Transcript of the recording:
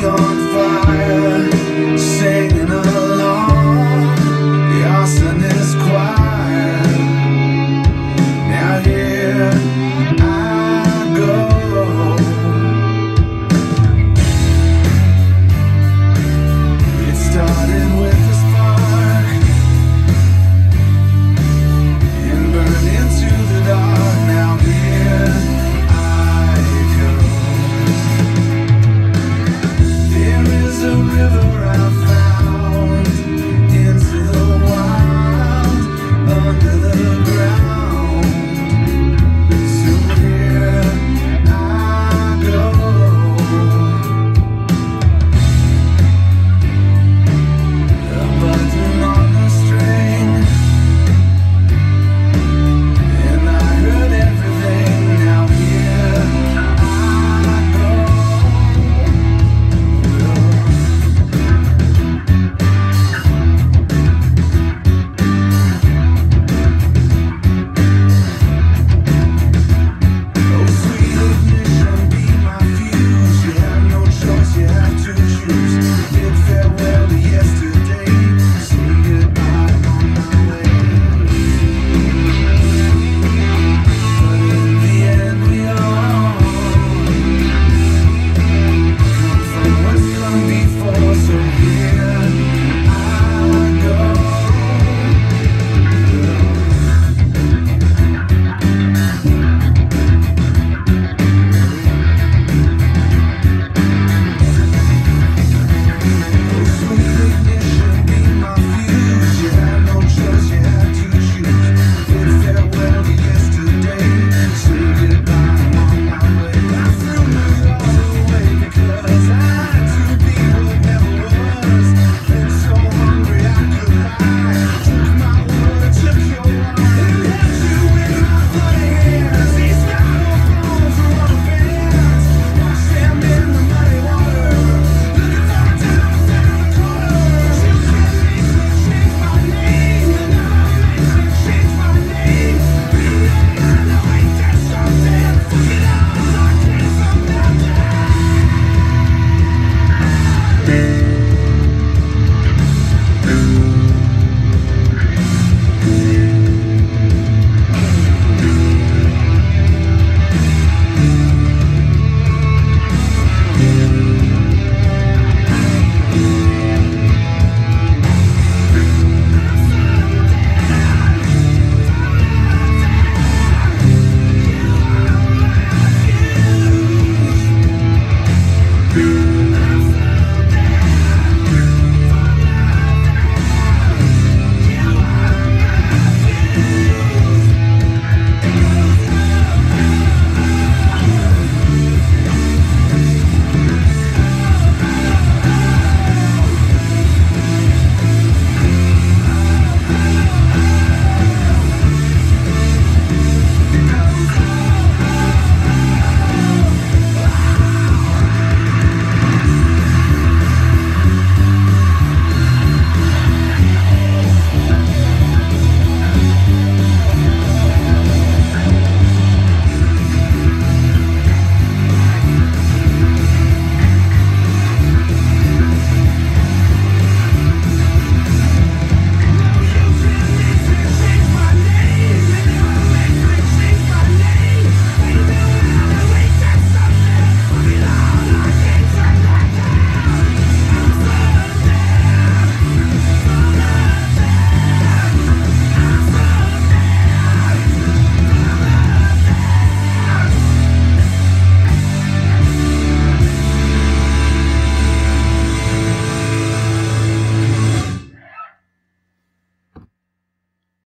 canción